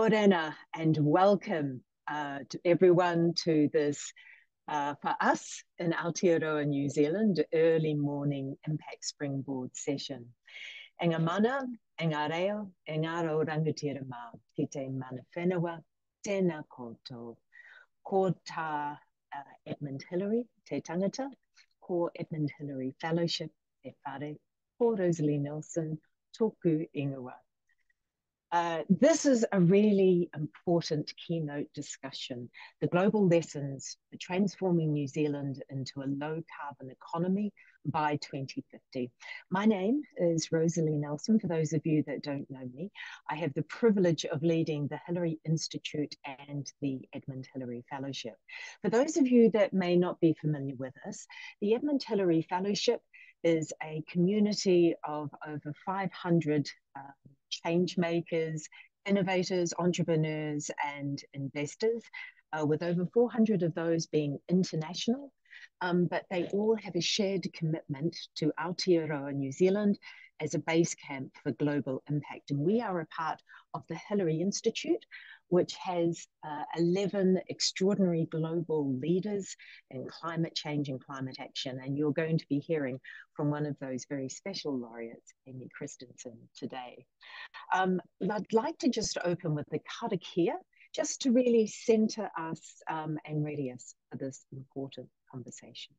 Morena and welcome uh, to everyone to this, uh, for us in Aotearoa, New Zealand, early morning Impact Springboard session. E ngā mana, e ngā reo, e rangatira mā, mana whenua, tēnā koutou. Ko tā uh, Edmund Hillary, te tangata, ko Edmund Hillary Fellowship, e whare, ko Rosalie Nelson, tōku ingoa. Uh, this is a really important keynote discussion. The global lessons for transforming New Zealand into a low carbon economy by 2050. My name is Rosalie Nelson. For those of you that don't know me, I have the privilege of leading the Hillary Institute and the Edmund Hillary Fellowship. For those of you that may not be familiar with us, the Edmund Hillary Fellowship is a community of over 500 um, change makers, innovators, entrepreneurs, and investors, uh, with over 400 of those being international. Um, but they all have a shared commitment to Aotearoa, New Zealand, as a base camp for global impact. And we are a part of the Hillary Institute, which has uh, 11 extraordinary global leaders in climate change and climate action. And you're going to be hearing from one of those very special laureates, Aimée Christensen, today. Um, I'd like to just open with the karakia, just to really center us um, and ready us for this important conversation.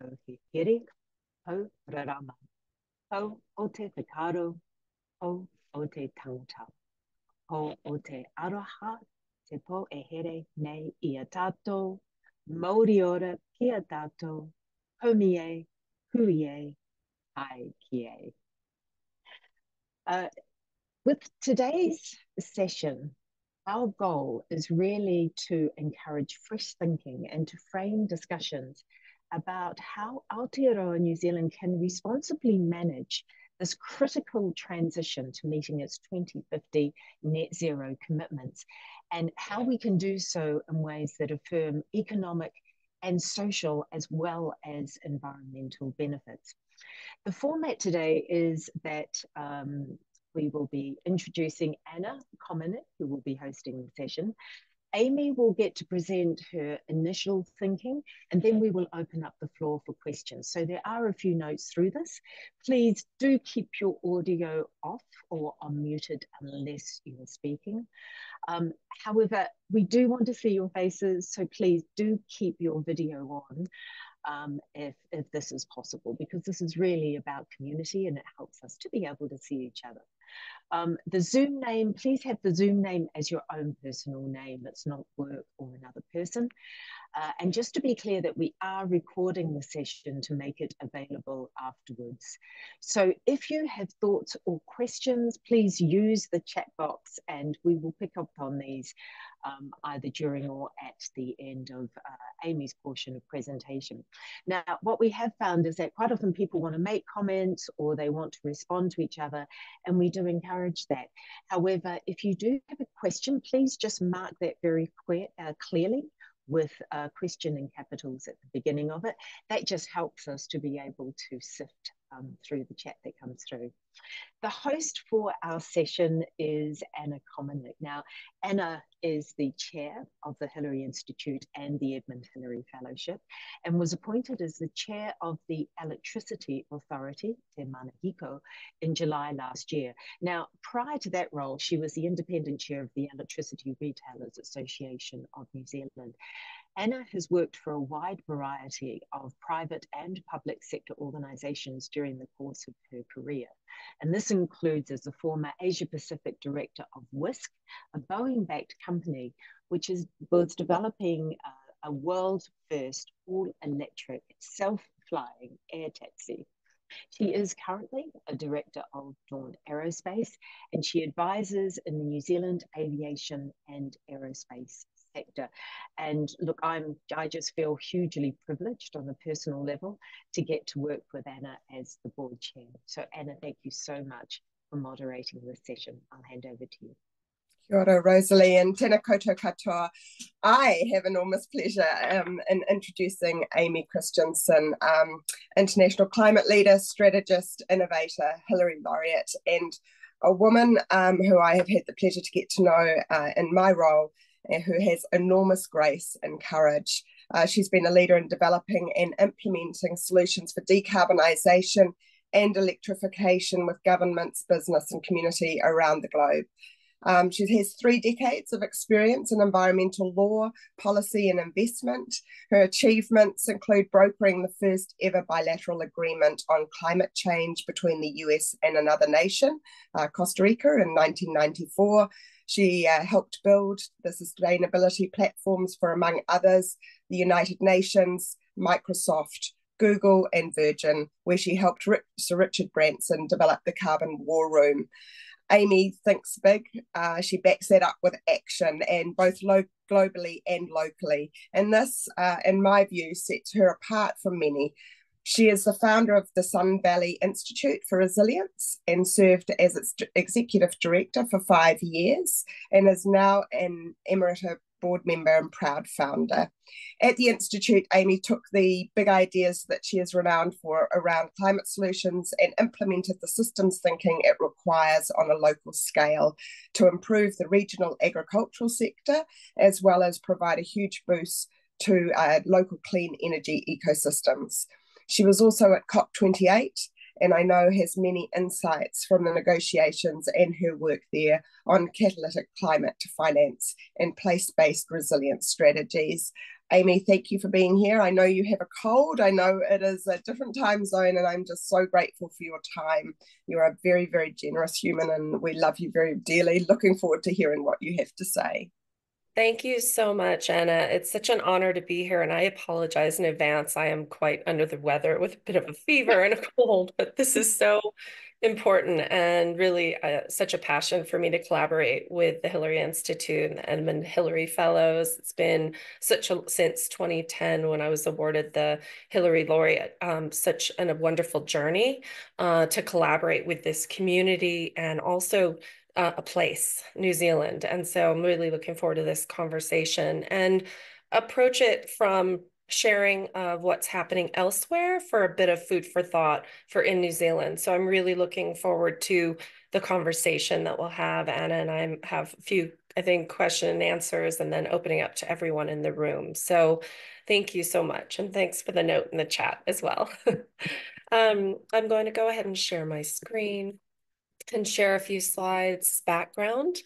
Ho hiri, ho rarama, ho o te ho o te ho o te aroha, te po ai. Uh, with today's session, our goal is really to encourage fresh thinking and to frame discussions about how Aotearoa New Zealand can responsibly manage this critical transition to meeting its 2050 net zero commitments and how we can do so in ways that affirm economic and social as well as environmental benefits. The format today is that um, we will be introducing Anna Kominik, who will be hosting the session, Aimée will get to present her initial thinking and then we will open up the floor for questions. So there are a few notes through this. Please do keep your audio off or unmuted unless you are speaking. Um, however, we do want to see your faces, so please do keep your video on. Um, if, if this is possible, because this is really about community and it helps us to be able to see each other. Um, the Zoom name, please have the Zoom name as your own personal name. It's not work or another person. Uh, and just to be clear that we are recording the session to make it available afterwards. So if you have thoughts or questions, please use the chat box and we will pick up on these um, either during or at the end of uh, Aimée's portion of presentation. Now, what we have found is that quite often people want to make comments or they want to respond to each other, and we do encourage that. However, if you do have a question, please just mark that very clear, uh, clearly with a question in capitals at the beginning of it. That just helps us to be able to sift um, through the chat that comes through. The host for our session is Anna Kominik. Now, Anna is the chair of the Hillary Institute and the Edmund Hillary Fellowship and was appointed as the chair of the Electricity Authority, Te Manahiko, in July last year. Now, prior to that role, she was the independent chair of the Electricity Retailers Association of New Zealand. Anna has worked for a wide variety of private and public sector organizations during the course of her career. And this includes as a former Asia Pacific director of Wisk, a Boeing backed company which is, was developing a world first all electric self flying air taxi. She is currently a director of Dawn Aerospace and she advises in the New Zealand aviation and aerospace sector. And look, I'm I just feel hugely privileged on a personal level to get to work with Anna as the board chair. So Anna, thank you so much for moderating this session. I'll hand over to you. Kia ora, Rosalie, and tēnā koutou katoa. I have enormous pleasure um, in introducing Aimée Christensen, um, international climate leader, strategist, innovator, Hillary laureate, and a woman um, who I have had the pleasure to get to know uh, in my role, who has enormous grace and courage. Uh, she's been a leader in developing and implementing solutions for decarbonisation and electrification with governments, business, and community around the globe. Um, she has three decades of experience in environmental law, policy, and investment. Her achievements include brokering the first ever bilateral agreement on climate change between the US and another nation, uh, Costa Rica, in 1994. She uh, helped build the sustainability platforms for, among others, the United Nations, Microsoft, Google, and Virgin, where she helped Sir Richard Branson develop the Carbon War Room. Aimée thinks big. Uh, she backs that up with action, and both lo- globally and locally. And this, uh, in my view, sets her apart from many. She is the founder of the Sun Valley Institute for Resilience and served as its executive director for five years, and is now an emerita board member and proud founder. At the Institute, Aimée took the big ideas that she is renowned for around climate solutions and implemented the systems thinking it requires on a local scale to improve the regional agricultural sector, as well as provide a huge boost to uh, local clean energy ecosystems. She was also at COP28 and I know has many insights from the negotiations and her work there on catalytic climate to finance and place based resilience strategies. Aimée, thank you for being here. I know you have a cold. I know it is a different time zone, and I'm just so grateful for your time. You're a very, very generous human, and we love you very dearly. Looking forward to hearing what you have to say. Thank you so much, Anna. It's such an honor to be here, and I apologize in advance. I am quite under the weather with a bit of a fever and a cold, but this is so important and really uh, such a passion for me to collaborate with the Hillary Institute and the Edmund Hillary Fellows. It's been such a since 2010 when I was awarded the Hillary Laureate, um, such an, a wonderful journey uh, to collaborate with this community and also uh, a place, New Zealand. And so I'm really looking forward to this conversation and approach it from sharing of what's happening elsewhere for a bit of food for thought for in New Zealand. So I'm really looking forward to the conversation that we'll have. Anna and I have a few, I think, question and answers and then opening up to everyone in the room. So thank you so much. And thanks for the note in the chat as well. um, I'm going to go ahead and share my screen and share a few slides background,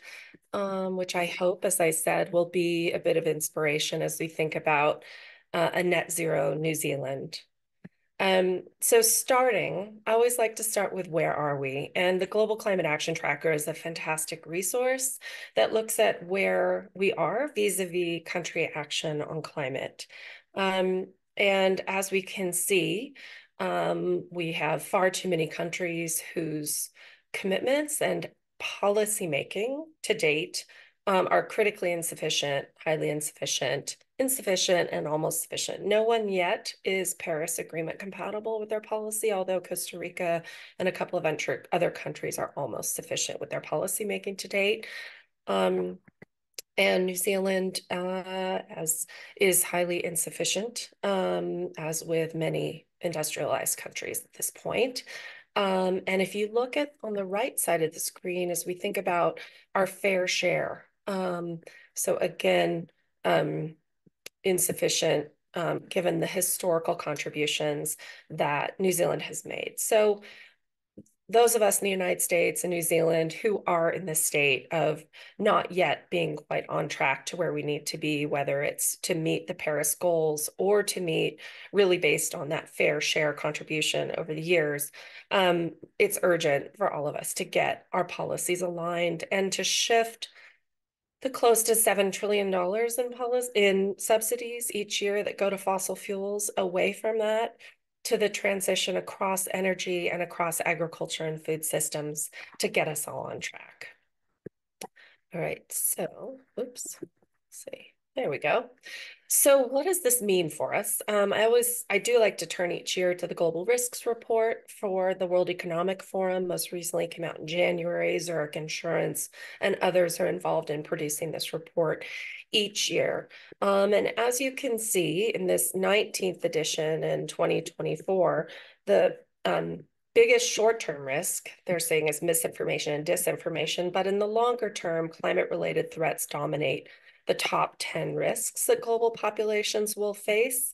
um, which I hope, as I said, will be a bit of inspiration as we think about uh, a net zero New Zealand. Um, so starting, I always like to start with where are we? And the Global Climate Action Tracker is a fantastic resource that looks at where we are vis-a-vis -vis country action on climate. Um, and as we can see, um, we have far too many countries whose commitments and policymaking to date um, are critically insufficient, highly insufficient, insufficient, and almost sufficient. No one yet is Paris Agreement compatible with their policy, although Costa Rica and a couple of other countries are almost sufficient with their policymaking to date. Um, and New Zealand uh, as is highly insufficient, um, as with many industrialized countries at this point. Um, and if you look at on the right side of the screen, as we think about our fair share, um, so again, um, insufficient um, given the historical contributions that New Zealand has made. So those of us in the United States and New Zealand who are in the state of not yet being quite on track to where we need to be, whether it's to meet the Paris goals or to meet really based on that fair share contribution over the years, um, it's urgent for all of us to get our policies aligned and to shift the close to $7 trillion in, policy, in subsidies each year that go to fossil fuels away from that to the transition across energy and across agriculture and food systems to get us all on track. All right, so, oops, see. There we go. So what does this mean for us? Um, I always, I do like to turn each year to the Global Risks Report for the World Economic Forum. Most recently came out in January. Zurich Insurance and others are involved in producing this report each year. Um, and as you can see in this 19th edition in 2024, the um, biggest short-term risk they're saying is misinformation and disinformation, but in the longer term, climate-related threats dominate the top 10 risks that global populations will face.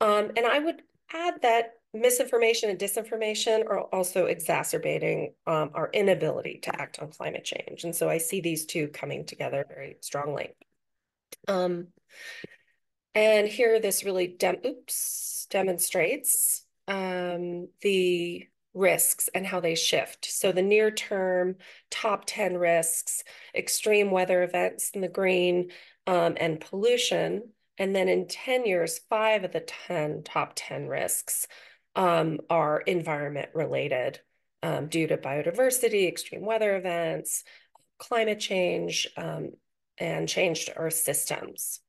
Um, and I would add that misinformation and disinformation are also exacerbating um, our inability to act on climate change. And so I see these two coming together very strongly. Um, and here this really dem oops, demonstrates um, the risks and how they shift. So the near term top 10 risks, extreme weather events in the green, um, and pollution. And then in 10 years, five of the 10 top 10 risks um, are environment related um, due to biodiversity, extreme weather events, climate change, um, and changed earth systems.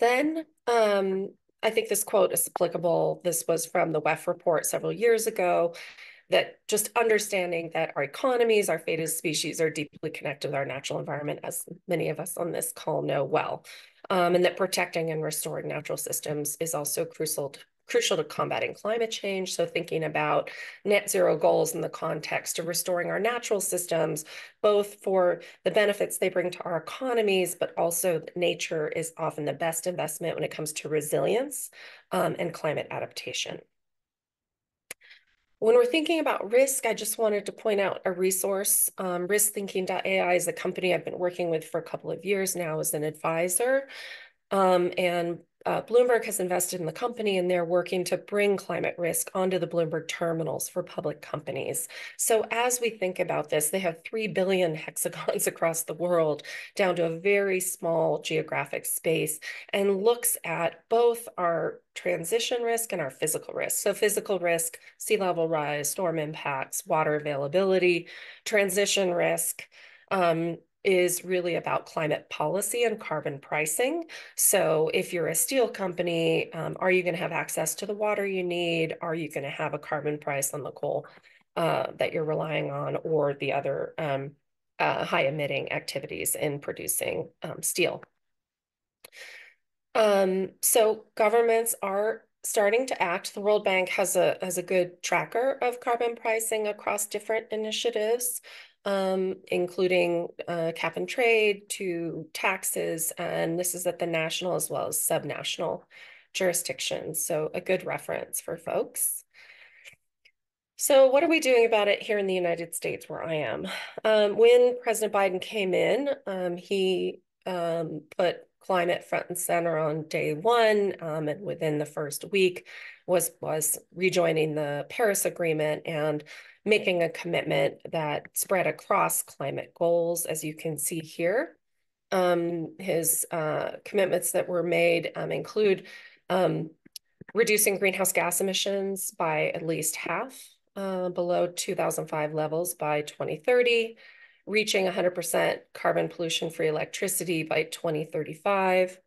Then um, I think this quote is applicable. This was from the WEF report several years ago that just understanding that our economies, our fate as species are deeply connected with our natural environment, as many of us on this call know well, um, and that protecting and restoring natural systems is also crucial to, crucial to combating climate change. So thinking about net zero goals in the context of restoring our natural systems, both for the benefits they bring to our economies, but also nature is often the best investment when it comes to resilience um, and climate adaptation. When we're thinking about risk, I just wanted to point out a resource. Um, riskthinking.ai is a company I've been working with for a couple of years now as an advisor. Um, and uh, Bloomberg has invested in the company and they're working to bring climate risk onto the Bloomberg terminals for public companies. So as we think about this, they have 3 billion hexagons across the world down to a very small geographic space and looks at both our transition risk and our physical risk. So physical risk, sea level rise, storm impacts, water availability, transition risk, um, is really about climate policy and carbon pricing. So if you're a steel company, um, are you going to have access to the water you need? Are you going to have a carbon price on the coal uh, that you're relying on or the other um, uh, high emitting activities in producing um, steel? Um, so governments are starting to act. The World Bank has a has a good tracker of carbon pricing across different initiatives um, including uh, cap and trade to taxes. And this is at the national as well as subnational jurisdictions. So a good reference for folks. So what are we doing about it here in the United States where I am? Um, when President Biden came in, um, he um, put climate front and center on day one um, and within the first week was was rejoining the Paris Agreement and making a commitment that spread across climate goals, as you can see here. Um, his uh, commitments that were made um, include um, reducing greenhouse gas emissions by at least half uh, below 2005 levels by 2030, reaching 100% carbon pollution-free electricity by 2035,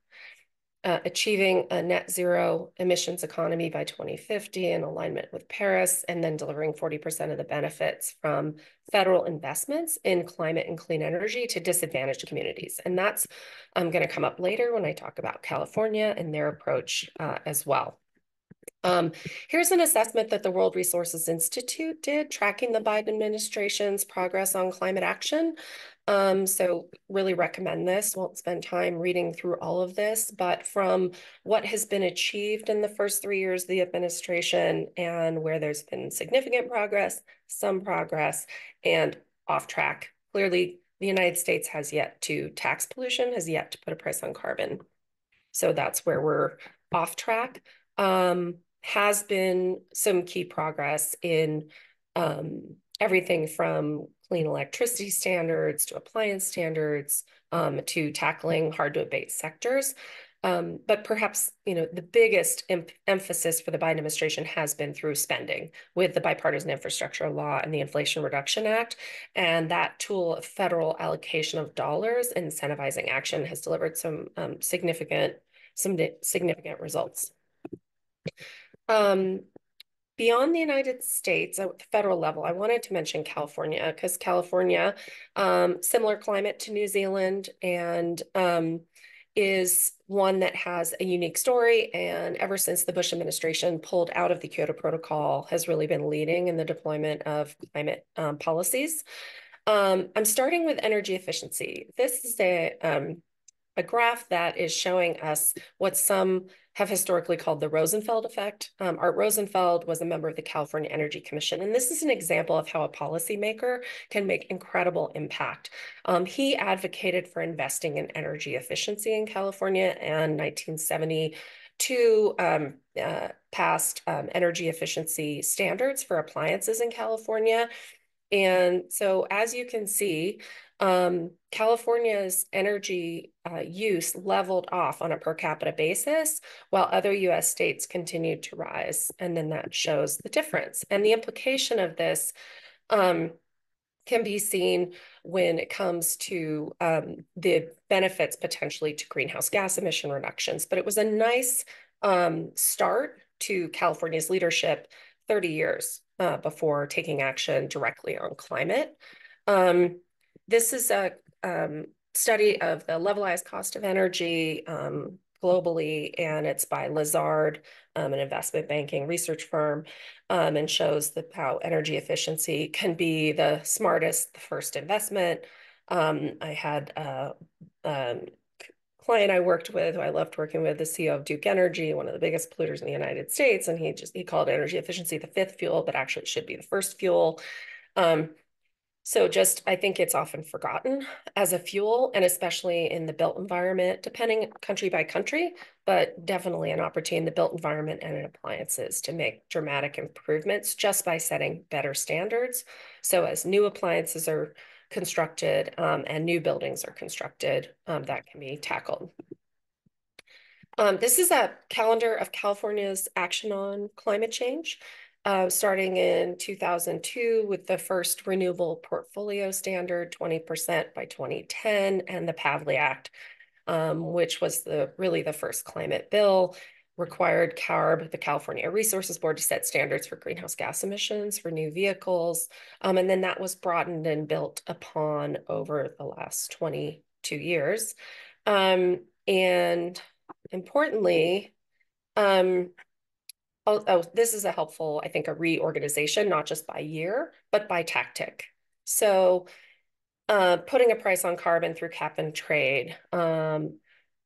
uh, achieving a net zero emissions economy by 2050 in alignment with Paris, and then delivering 40% of the benefits from federal investments in climate and clean energy to disadvantaged communities. And that's um, going to come up later when I talk about California and their approach uh, as well. Um, here's an assessment that the World Resources Institute did tracking the Biden administration's progress on climate action. Um, so really recommend this. Won't spend time reading through all of this, but from what has been achieved in the first three years of the administration and where there's been significant progress, some progress, and off track. Clearly, the United States has yet to tax pollution, has yet to put a price on carbon. So that's where we're off track. Um, has been some key progress in um, everything from clean electricity standards to appliance standards um, to tackling hard to abate sectors. Um, but perhaps you know the biggest em emphasis for the Biden administration has been through spending with the bipartisan infrastructure law and the Inflation Reduction Act, and that tool of federal allocation of dollars incentivizing action has delivered some um, significant some significant results. Um, beyond the United States at the federal level, I wanted to mention California because California, um, similar climate to New Zealand and um, is one that has a unique story. And ever since the Bush administration pulled out of the Kyoto Protocol, has really been leading in the deployment of climate um, policies. Um, I'm starting with energy efficiency. This is a um, a graph that is showing us what some have historically called the Rosenfeld effect. Um, Art Rosenfeld was a member of the California Energy Commission, and this is an example of how a policymaker can make incredible impact. Um, he advocated for investing in energy efficiency in California and 1972 um, uh, passed um, energy efficiency standards for appliances in California. And so as you can see, um, California's energy uh, use leveled off on a per capita basis, while other US states continued to rise. And then that shows the difference. And the implication of this um, can be seen when it comes to um, the benefits potentially to greenhouse gas emission reductions. But it was a nice um, start to California's leadership 30 years uh, before taking action directly on climate. Um, this is a um, study of the levelized cost of energy um, globally, and it's by Lazard, um, an investment banking research firm, um, and shows that how energy efficiency can be the smartest, the first investment. Um, I had a, a client I worked with, who I loved working with, the CEO of Duke Energy, one of the biggest polluters in the United States, and he just he called energy efficiency the fifth fuel, but actually it should be the first fuel. Um, so just, I think it's often forgotten as a fuel and especially in the built environment, depending country by country, but definitely an opportunity in the built environment and in appliances to make dramatic improvements just by setting better standards. So as new appliances are constructed um, and new buildings are constructed, um, that can be tackled. Um, this is a calendar of California's action on climate change uh, starting in 2002 with the first renewable portfolio standard, 20% by 2010, and the Pavley Act, um, which was the really the first climate bill, required CARB, the California Resources Board, to set standards for greenhouse gas emissions for new vehicles. Um, and then that was broadened and built upon over the last 22 years. Um, and importantly, um, oh, oh, this is a helpful, I think, a reorganization, not just by year, but by tactic. So uh, putting a price on carbon through cap and trade, um,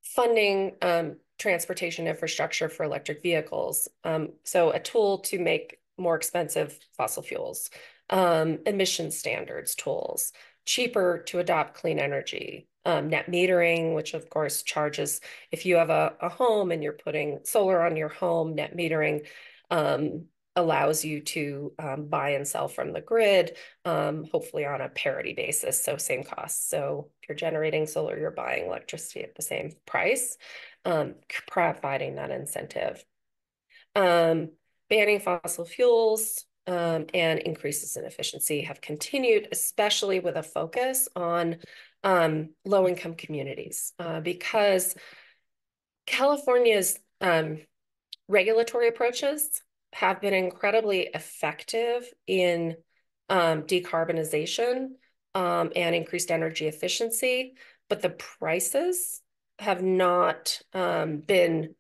funding um, transportation infrastructure for electric vehicles. Um, so a tool to make more expensive fossil fuels, um, emission standards tools, cheaper to adopt clean energy, um, net metering, which of course charges if you have a, a home and you're putting solar on your home, net metering um, allows you to um, buy and sell from the grid, um, hopefully on a parity basis, so same cost. So if you're generating solar, you're buying electricity at the same price, um, providing that incentive. Um, banning fossil fuels, um, and increases in efficiency have continued, especially with a focus on um, low income communities, uh, because California's um, regulatory approaches have been incredibly effective in um, decarbonization um, and increased energy efficiency, but the prices have not um, been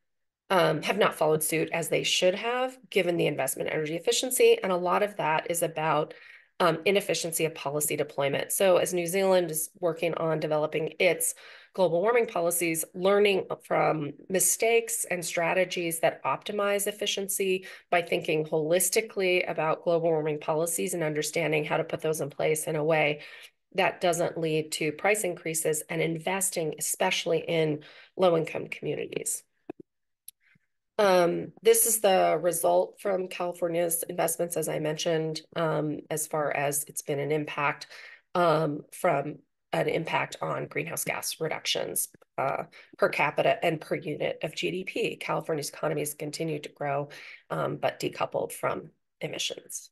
um, have not followed suit as they should have, given the investment energy efficiency. And a lot of that is about um, inefficiency of policy deployment. So as New Zealand is working on developing its global warming policies, learning from mistakes and strategies that optimize efficiency by thinking holistically about global warming policies and understanding how to put those in place in a way that doesn't lead to price increases and investing, especially in low income communities. Um, this is the result from California's investments, as I mentioned, um, as far as it's been an impact um, from an impact on greenhouse gas reductions uh, per capita and per unit of GDP. California's economy has continued to grow, um, but decoupled from emissions.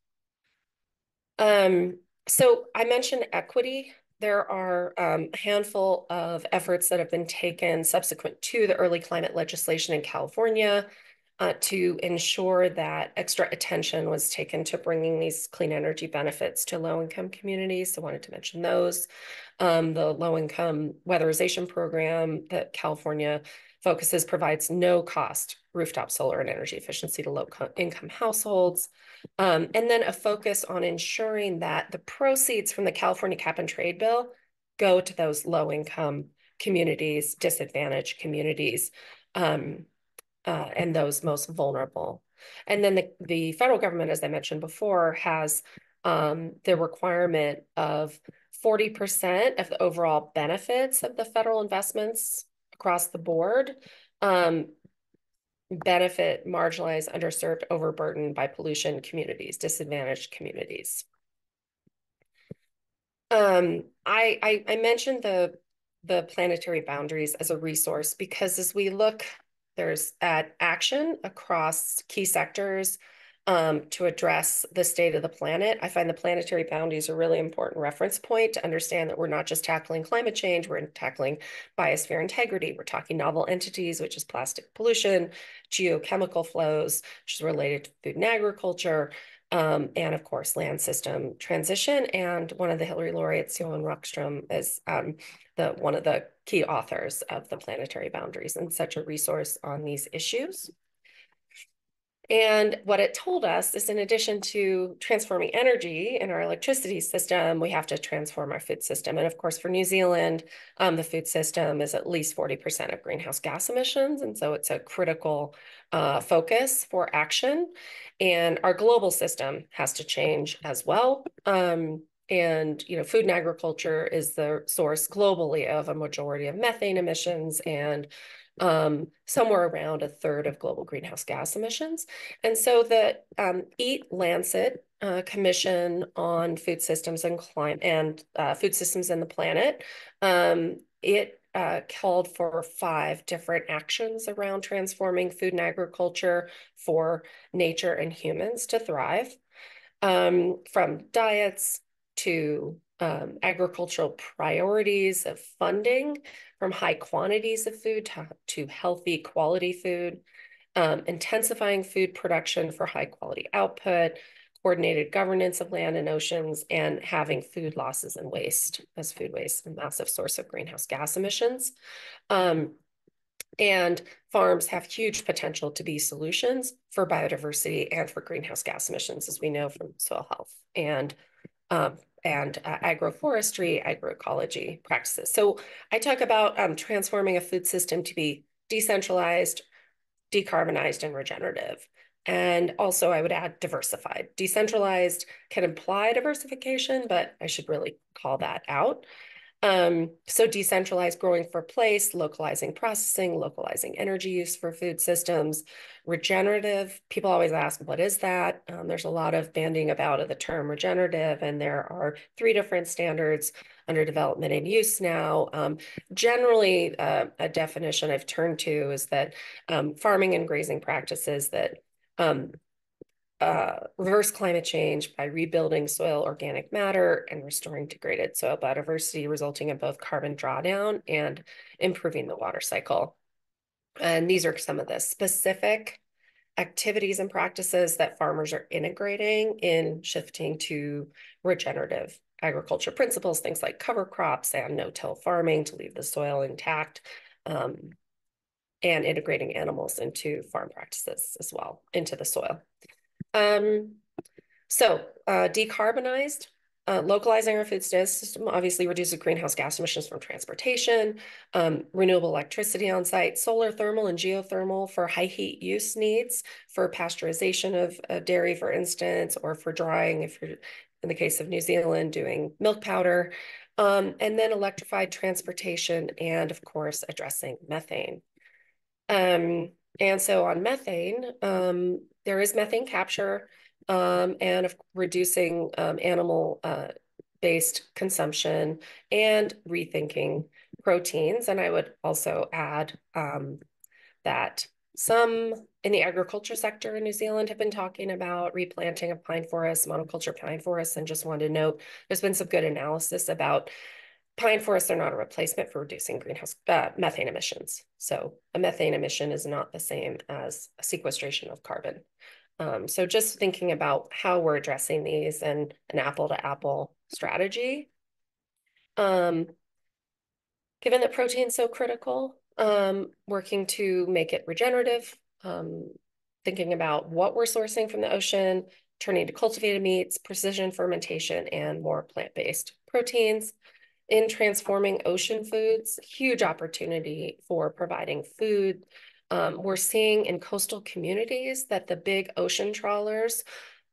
Um, so I mentioned equity there are um, a handful of efforts that have been taken subsequent to the early climate legislation in California. uh, to ensure that extra attention was taken to bringing these clean energy benefits to low-income communities. So I wanted to mention those. Um, the low-income weatherization program that California focuses provides no-cost rooftop solar and energy efficiency to low-income households. Um, and then a focus on ensuring that the proceeds from the California cap and trade bill go to those low-income communities, disadvantaged communities, um, uh, and those most vulnerable. And then the, the federal government, as I mentioned before, has um, the requirement of 40% of the overall benefits of the federal investments across the board um, benefit marginalized, underserved, overburdened by pollution communities, disadvantaged communities. Um, I, I, I mentioned the the planetary boundaries as a resource because as we look there's at action across key sectors um, to address the state of the planet. I find the planetary boundaries a really important reference point to understand that we're not just tackling climate change, we're tackling biosphere integrity. We're talking novel entities, which is plastic pollution, geochemical flows, which is related to food and agriculture, um, and of course, land system transition. And one of the Hillary laureates, Johan Rockström, is um, the one of the key authors of the planetary boundaries and such a resource on these issues. And what it told us is in addition to transforming energy in our electricity system, we have to transform our food system. And of course, for New Zealand, um, the food system is at least 40% of greenhouse gas emissions. And so it's a critical uh, focus for action. And our global system has to change as well. Um, and you know, food and agriculture is the source globally of a majority of methane emissions and um, somewhere around a third of global greenhouse gas emissions. And so the um, EAT Lancet uh, Commission on Food Systems and Climate and uh, Food Systems and the Planet, um, it uh, called for five different actions around transforming food and agriculture for nature and humans to thrive, um, from diets to um, agricultural priorities of funding from high quantities of food to, to healthy quality food, um, intensifying food production for high quality output, coordinated governance of land and oceans, and having food losses and waste as food waste, a massive source of greenhouse gas emissions. Um, and farms have huge potential to be solutions for biodiversity and for greenhouse gas emissions, as we know from soil health and um, and uh, agroforestry, agroecology practices. So I talk about um, transforming a food system to be decentralized, decarbonized, and regenerative. And also I would add diversified. Decentralized can imply diversification, but I should really call that out. Um, so decentralized growing for place, localizing processing, localizing energy use for food systems, regenerative. People always ask, what is that? Um, there's a lot of banding about of the term regenerative, and there are three different standards under development and use now. Um, generally, uh, a definition I've turned to is that um, farming and grazing practices that um, uh, reverse climate change by rebuilding soil organic matter and restoring degraded soil biodiversity, resulting in both carbon drawdown and improving the water cycle. And these are some of the specific activities and practices that farmers are integrating in shifting to regenerative agriculture principles, things like cover crops and no-till farming to leave the soil intact, um, and integrating animals into farm practices as well, into the soil. Um, so uh, decarbonized, uh, localizing our food system obviously reduces greenhouse gas emissions from transportation, um, renewable electricity on site, solar thermal and geothermal for high heat use needs, for pasteurization of, of dairy, for instance, or for drying, if you're in the case of New Zealand, doing milk powder, um, and then electrified transportation, and of course, addressing methane. Um, and so on methane, um, there is methane capture um, and of reducing um, animal uh, based consumption and rethinking proteins. And I would also add um, that some in the agriculture sector in New Zealand have been talking about replanting of pine forests, monoculture pine forests, and just wanted to note there's been some good analysis about pine forests are not a replacement for reducing greenhouse uh, methane emissions. So a methane emission is not the same as a sequestration of carbon. Um, so just thinking about how we're addressing these and an apple to apple strategy. Um, given that protein's so critical, um, working to make it regenerative, um, thinking about what we're sourcing from the ocean, turning to cultivated meats, precision fermentation, and more plant-based proteins. In transforming ocean foods, huge opportunity for providing food. Um, we're seeing in coastal communities that the big ocean trawlers,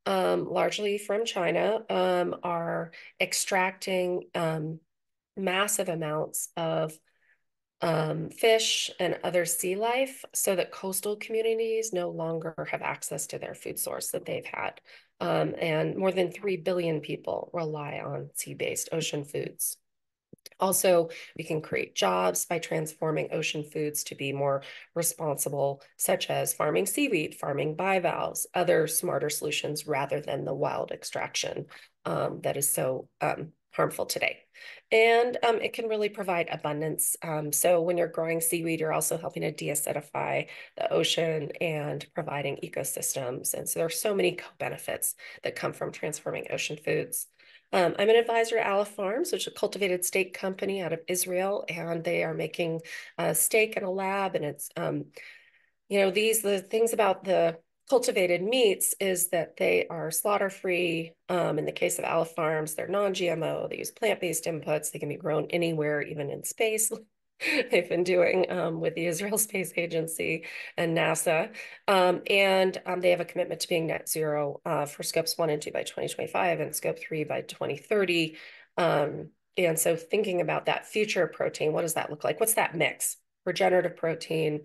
um, largely from China, um, are extracting um, massive amounts of um, fish and other sea life so that coastal communities no longer have access to their food source that they've had. Um, and more than 3 billion people rely on sea-based ocean foods. Also, we can create jobs by transforming ocean foods to be more responsible, such as farming seaweed, farming bivalves, other smarter solutions rather than the wild extraction um, that is so um, harmful today. And um, it can really provide abundance. Um, so when you're growing seaweed, you're also helping to deacidify the ocean and providing ecosystems. And so there are so many co-benefits that come from transforming ocean foods. Um, I'm an advisor at Aleph Farms, which is a cultivated steak company out of Israel, and they are making a steak in a lab. And it's, um, you know, these the things about the cultivated meats is that they are slaughter free. Um, in the case of Aleph Farms, they're non GMO, they use plant based inputs, they can be grown anywhere, even in space. They've been doing um, with the Israel Space Agency and NASA. Um, and um, they have a commitment to being net zero uh, for scopes one and two by 2025 and scope three by 2030. Um, and so thinking about that future protein, what does that look like? What's that mix? Regenerative protein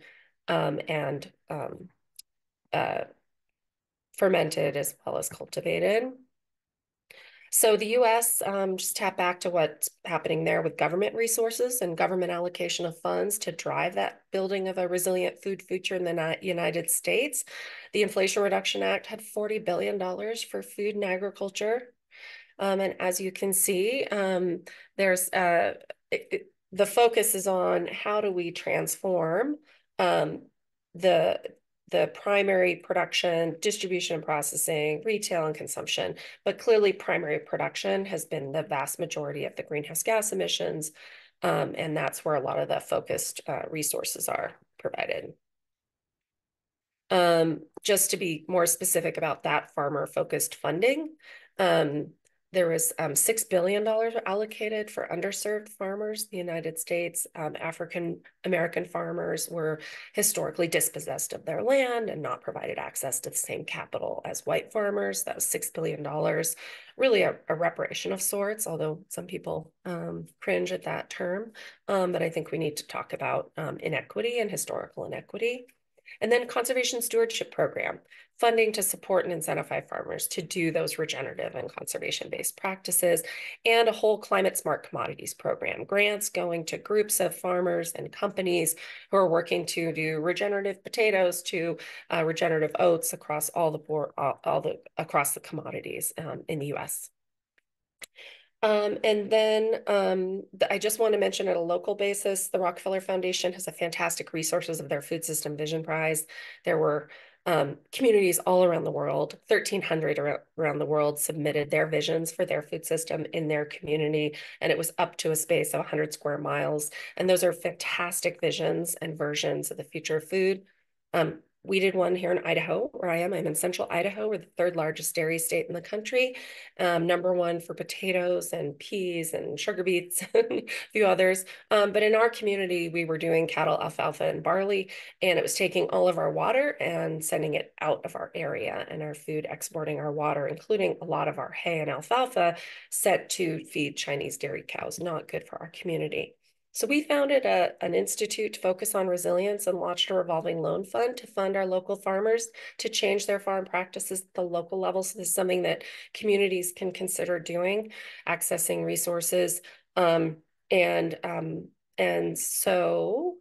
um, and um, uh, fermented as well as cultivated. So the U.S. Um, just tap back to what's happening there with government resources and government allocation of funds to drive that building of a resilient food future in the United States. The Inflation Reduction Act had $40 billion for food and agriculture. Um, and as you can see, um, there's uh, it, it, the focus is on how do we transform um, the the primary production, distribution and processing, retail and consumption, but clearly primary production has been the vast majority of the greenhouse gas emissions. Um, and that's where a lot of the focused uh, resources are provided. Um, just to be more specific about that farmer focused funding, um, there was um, $6 billion allocated for underserved farmers the United States. Um, African American farmers were historically dispossessed of their land and not provided access to the same capital as white farmers. That was $6 billion, really a, a reparation of sorts, although some people um, cringe at that term. Um, but I think we need to talk about um, inequity and historical inequity. And then conservation stewardship program, funding to support and incentivize farmers to do those regenerative and conservation-based practices, and a whole climate smart commodities program, grants going to groups of farmers and companies who are working to do regenerative potatoes to uh, regenerative oats across all the all, all the across the commodities um, in the U.S. Um, and then um, I just want to mention at a local basis, the Rockefeller Foundation has a fantastic resources of their Food System Vision Prize. There were um, communities all around the world, 1,300 around the world submitted their visions for their food system in their community. And it was up to a space of 100 square miles. And those are fantastic visions and versions of the future of food. Um, we did one here in Idaho, where I am. I'm in central Idaho. We're the third largest dairy state in the country. Um, number one for potatoes and peas and sugar beets and a few others. Um, but in our community, we were doing cattle, alfalfa, and barley, and it was taking all of our water and sending it out of our area and our food, exporting our water, including a lot of our hay and alfalfa, set to feed Chinese dairy cows. Not good for our community. So we founded a, an institute to focus on resilience and launched a revolving loan fund to fund our local farmers to change their farm practices at the local level. So this is something that communities can consider doing, accessing resources. Um, and, um, and so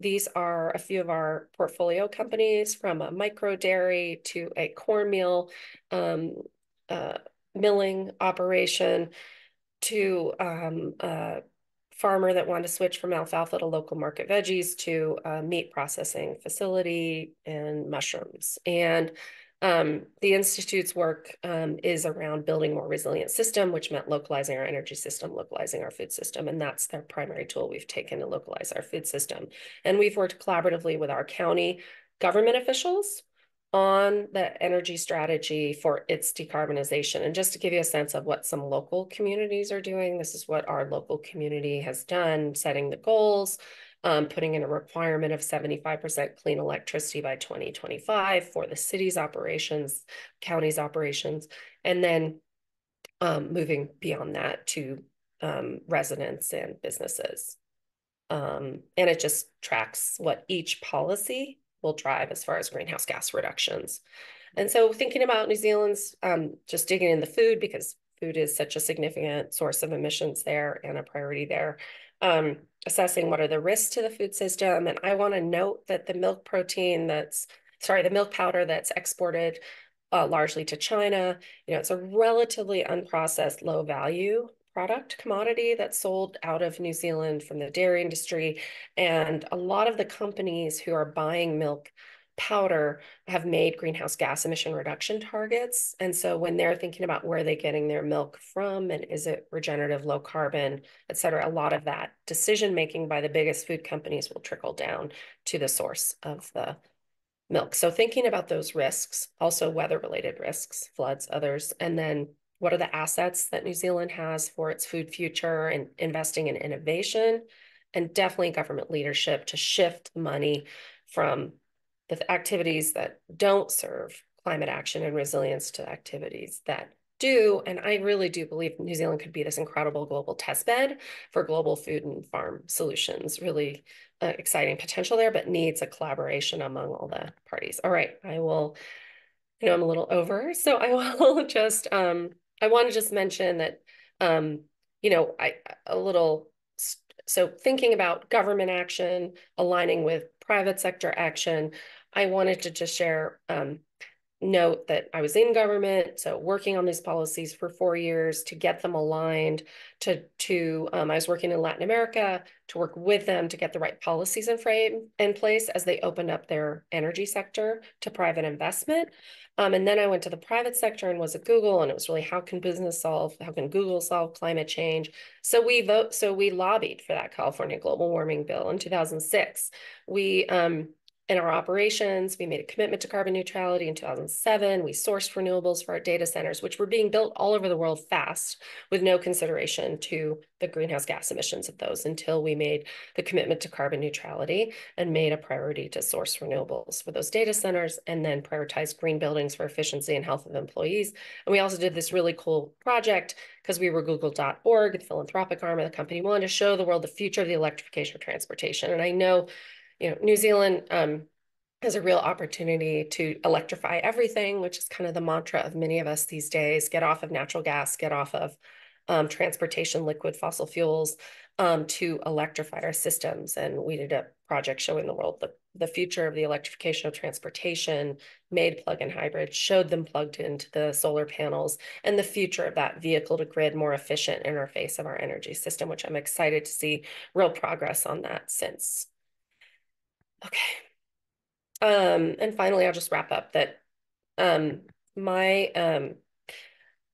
these are a few of our portfolio companies from a micro dairy to a cornmeal um, uh, milling operation to um, uh, farmer that wanted to switch from alfalfa to local market veggies to a meat processing facility and mushrooms. And um, the Institute's work um, is around building more resilient system, which meant localizing our energy system, localizing our food system. And that's their primary tool we've taken to localize our food system. And we've worked collaboratively with our county government officials on the energy strategy for its decarbonization. And just to give you a sense of what some local communities are doing, this is what our local community has done, setting the goals, um, putting in a requirement of 75% clean electricity by 2025 for the city's operations, county's operations, and then um, moving beyond that to um, residents and businesses. Um, and it just tracks what each policy will drive as far as greenhouse gas reductions. And so thinking about New Zealand's, um, just digging in the food because food is such a significant source of emissions there and a priority there um, assessing what are the risks to the food system. And I want to note that the milk protein that's, sorry, the milk powder that's exported uh, largely to China, you know, it's a relatively unprocessed, low value product commodity that's sold out of New Zealand from the dairy industry. And a lot of the companies who are buying milk powder have made greenhouse gas emission reduction targets. And so when they're thinking about where they're getting their milk from and is it regenerative, low carbon, et cetera, a lot of that decision making by the biggest food companies will trickle down to the source of the milk. So thinking about those risks, also weather related risks, floods, others, and then what are the assets that New Zealand has for its food future and investing in innovation and definitely government leadership to shift money from the activities that don't serve climate action and resilience to activities that do. And I really do believe New Zealand could be this incredible global test bed for global food and farm solutions. Really uh, exciting potential there, but needs a collaboration among all the parties. All right, I will, I know I'm a little over, so I will just, um, I want to just mention that, um, you know, I, a little, so thinking about government action, aligning with private sector action, I wanted to just share um, note that I was in government, so working on these policies for four years to get them aligned. To to um, I was working in Latin America to work with them to get the right policies in frame in place as they opened up their energy sector to private investment. Um, and then I went to the private sector and was at Google, and it was really how can business solve, how can Google solve climate change? So we vote, so we lobbied for that California global warming bill in 2006. We um, in our operations, we made a commitment to carbon neutrality in 2007. We sourced renewables for our data centers, which were being built all over the world fast with no consideration to the greenhouse gas emissions of those until we made the commitment to carbon neutrality and made a priority to source renewables for those data centers and then prioritize green buildings for efficiency and health of employees. And we also did this really cool project because we were google.org, the philanthropic arm of the company, wanted to show the world the future of the electrification of transportation. And I know you know, New Zealand um, has a real opportunity to electrify everything, which is kind of the mantra of many of us these days. Get off of natural gas, get off of um, transportation, liquid fossil fuels um, to electrify our systems. And we did a project showing the world the, the future of the electrification of transportation, made plug-in hybrids, showed them plugged into the solar panels, and the future of that vehicle to grid more efficient interface of our energy system, which I'm excited to see real progress on that since. Okay. Um, and finally, I'll just wrap up that um, my um,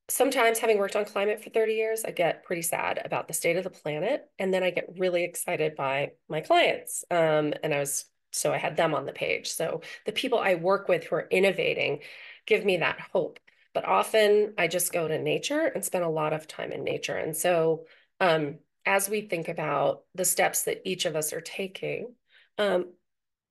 sometimes having worked on climate for 30 years, I get pretty sad about the state of the planet. And then I get really excited by my clients. Um, and I was, so I had them on the page. So the people I work with who are innovating give me that hope. But often I just go to nature and spend a lot of time in nature. And so um, as we think about the steps that each of us are taking, um,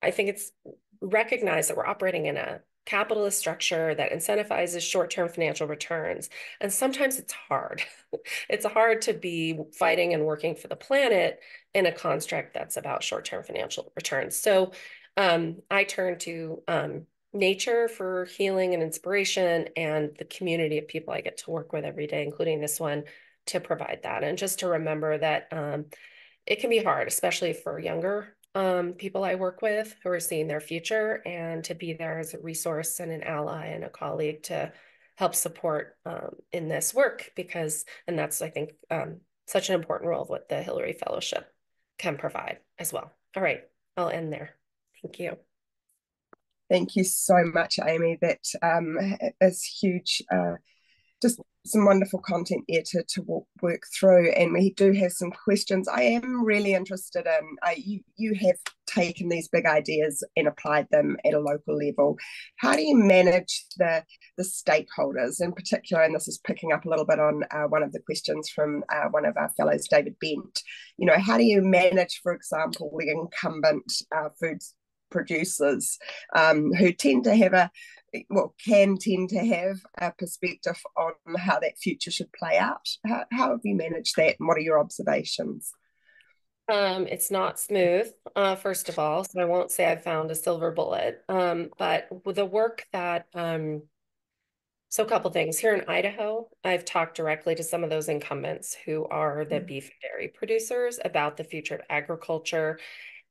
I think it's recognized that we're operating in a capitalist structure that incentivizes short-term financial returns. And sometimes it's hard. it's hard to be fighting and working for the planet in a construct that's about short-term financial returns. So um, I turn to um, nature for healing and inspiration and the community of people I get to work with every day, including this one, to provide that. And just to remember that um, it can be hard, especially for younger um, people I work with who are seeing their future and to be there as a resource and an ally and a colleague to help support um, in this work because, and that's, I think, um, such an important role of what the Hillary Fellowship can provide as well. All right, I'll end there. Thank you. Thank you so much, Aimée. That um, is huge. Uh, just some wonderful content here to, to walk, work through and we do have some questions. I am really interested in uh, you you have taken these big ideas and applied them at a local level. How do you manage the the stakeholders? In particular and this is picking up a little bit on uh, one of the questions from uh, one of our fellows david bent. You know how do you manage for example the incumbent uh, foods producers um, who tend to have a well can tend to have a perspective on how that future should play out how, how have you managed that and what are your observations um, it's not smooth, uh, first of all, so I won't say I've found a silver bullet. Um, but with the work that, um, so a couple things here in Idaho, I've talked directly to some of those incumbents who are the mm-hmm. beef and dairy producers about the future of agriculture.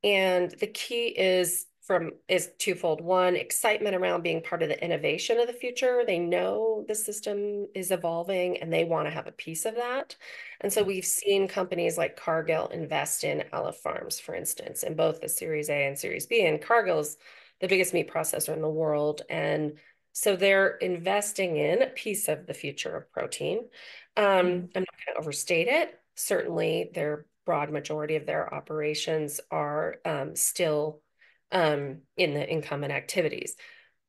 And the key is from is twofold. One, excitement around being part of the innovation of the future. They know the system is evolving and they want to have a piece of that. And so we've seen companies like Cargill invest in Aleph Farms, for instance, in both the Series A and Series B. And Cargill's the biggest meat processor in the world. And so they're investing in a piece of the future of protein. Um, mm-hmm. I'm not going to overstate it. Certainly, their broad majority of their operations are um, still um, in the incumbent activities.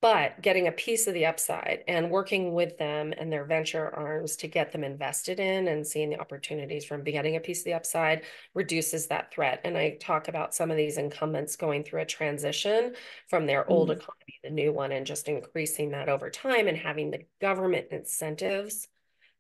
But getting a piece of the upside and working with them and their venture arms to get them invested in and seeing the opportunities from getting a piece of the upside reduces that threat. And I talk about some of these incumbents going through a transition from their old mm-hmm. economy, the new one, and just increasing that over time and having the government incentives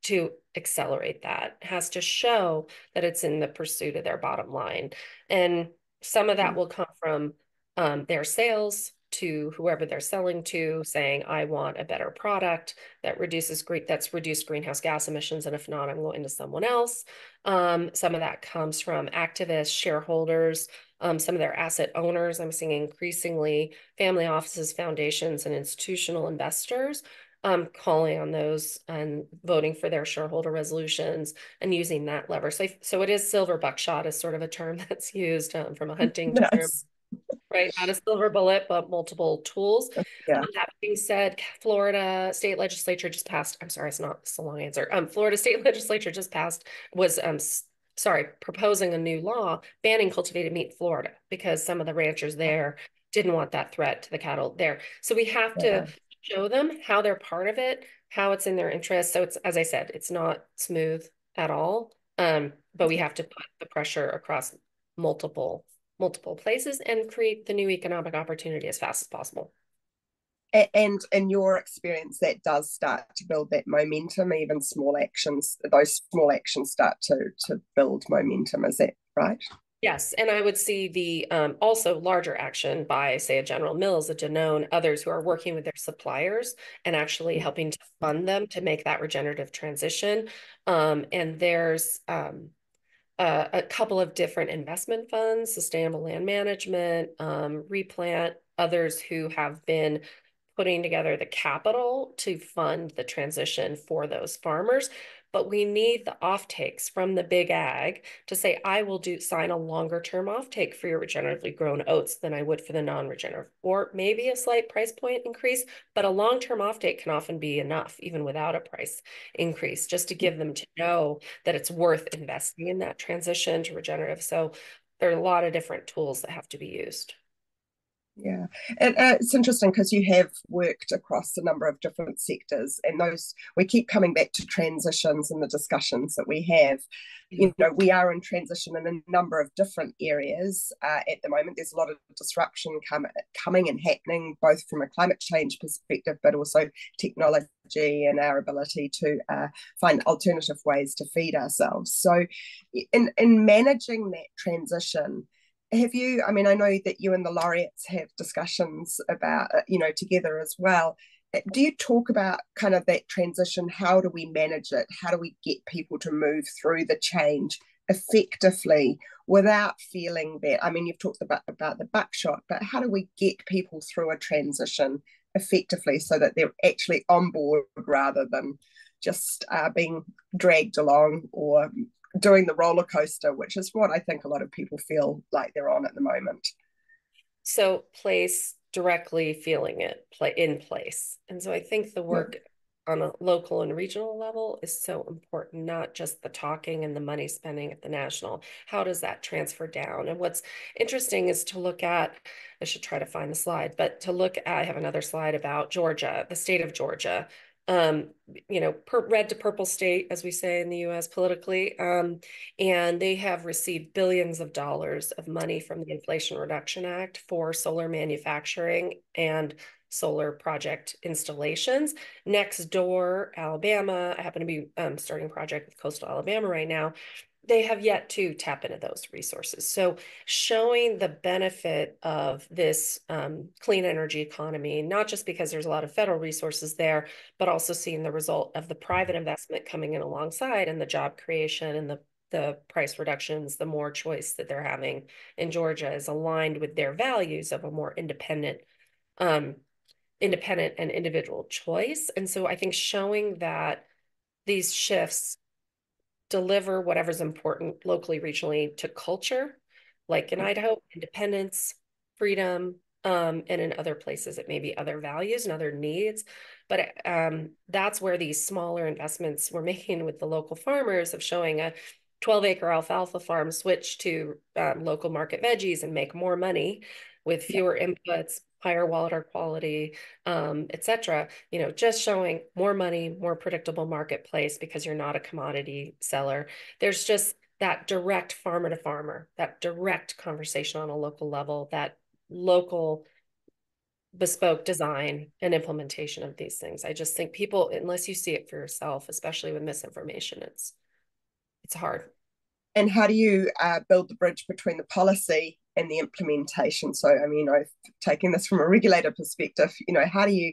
to accelerate that has to show that it's in the pursuit of their bottom line. And some of that mm-hmm. will come from um, their sales to whoever they're selling to saying i want a better product that reduces that's reduced greenhouse gas emissions and if not i'm going to someone else. Um, some of that comes from activists shareholders um, some of their asset owners. I'm seeing increasingly family offices foundations and institutional investors um, calling on those and voting for their shareholder resolutions and using that lever. So, so it is silver buckshot is sort of a term that's used um, from a hunting yes. term right? Not a silver bullet, but multiple tools. Yeah. Um, that being said, Florida state legislature just passed. I'm sorry, it's not it's a long answer. Um, Florida state legislature just passed was um sorry proposing a new law banning cultivated meat in Florida because some of the ranchers there didn't want that threat to the cattle there. So we have to yeah. show them how they're part of it, how it's in their interest. So it's as I said, it's not smooth at all. Um, but we have to put the pressure across multiple multiple places and create the new economic opportunity as fast as possible. And in your experience, that does start to build that momentum. Even small actions, those small actions start to to build momentum. Is that right? Yes, and I would see the um, also larger action by, say, a General Mills, a Danone, others who are working with their suppliers and actually helping to fund them to make that regenerative transition. Um, and there's um, uh, a couple of different investment funds, sustainable land management, um, replant, others who have been putting together the capital to fund the transition for those farmers but we need the off takes from the big ag to say, I will do sign a longer term off take for your regeneratively grown oats than I would for the non regenerative, or maybe a slight price point increase, but a long term off take can often be enough, even without a price increase, just to give them to know that it's worth investing in that transition to regenerative. So there are a lot of different tools that have to be used. Yeah, and uh, it's interesting because you have worked across a number of different sectors, and those we keep coming back to transitions and the discussions that we have. You know, we are in transition in a number of different areas uh, at the moment. There's a lot of disruption come, coming and happening, both from a climate change perspective, but also technology and our ability to uh, find alternative ways to feed ourselves. So, in in managing that transition have you i mean i know that you and the laureates have discussions about uh, you know together as well. Uh, do you talk about kind of that transition? How do we manage it? How do we get people to move through the change effectively without feeling that i mean you've talked about about the buckshot but how do we get people through a transition effectively so that they're actually on board rather than just uh, being dragged along or doing the roller coaster, which is what I think a lot of people feel like they're on at the moment. So place directly feeling it play in place. And so I think the work yeah. on a local and regional level is so important, not just the talking and the money spending at the national. How does that transfer down? And what's interesting is to look at, I should try to find the slide, but to look at, I have another slide about Georgia, the state of Georgia um, you know, per, red to purple state, as we say in the US politically. Um, and they have received billions of dollars of money from the Inflation Reduction Act for solar manufacturing and solar project installations. Next door, Alabama, I happen to be um, starting a project with Coastal Alabama right now they have yet to tap into those resources. So, showing the benefit of this um, clean energy economy, not just because there's a lot of federal resources there, but also seeing the result of the private investment coming in alongside and the job creation and the the price reductions, the more choice that they're having in Georgia is aligned with their values of a more independent, um, independent and individual choice. And so I think showing that these shifts deliver whatever's important locally, regionally to culture, like in Idaho, independence, freedom, um, and in other places it may be other values and other needs. But um, that's where these smaller investments we're making with the local farmers of showing a 12 acre alfalfa farm switch to um, local market veggies and make more money with fewer inputs, higher water quality, um, et cetera, you know, just showing more money, more predictable marketplace because you're not a commodity seller. There's just that direct farmer to farmer, that direct conversation on a local level, that local bespoke design and implementation of these things. I just think people, unless you see it for yourself, especially with misinformation, it's it's hard. And how do you uh, build the bridge between the policy and the implementation. So, I mean, I've taken this from a regulator perspective. You know, how do you